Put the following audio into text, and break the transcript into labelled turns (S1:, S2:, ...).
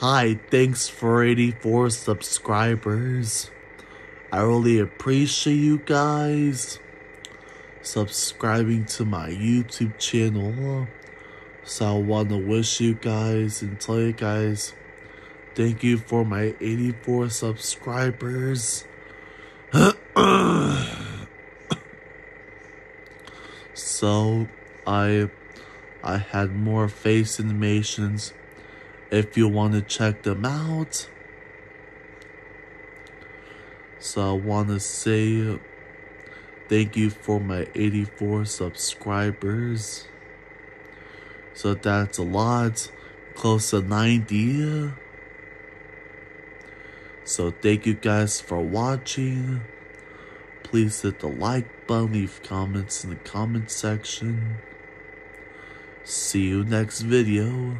S1: Hi, thanks for 84 subscribers. I really appreciate you guys subscribing to my YouTube channel. So I want to wish you guys and tell you guys thank you for my 84 subscribers. so I I had more face animations if you want to check them out. So I want to say thank you for my 84 subscribers. So that's a lot, close to 90. So thank you guys for watching. Please hit the like button, leave comments in the comment section. See you next video.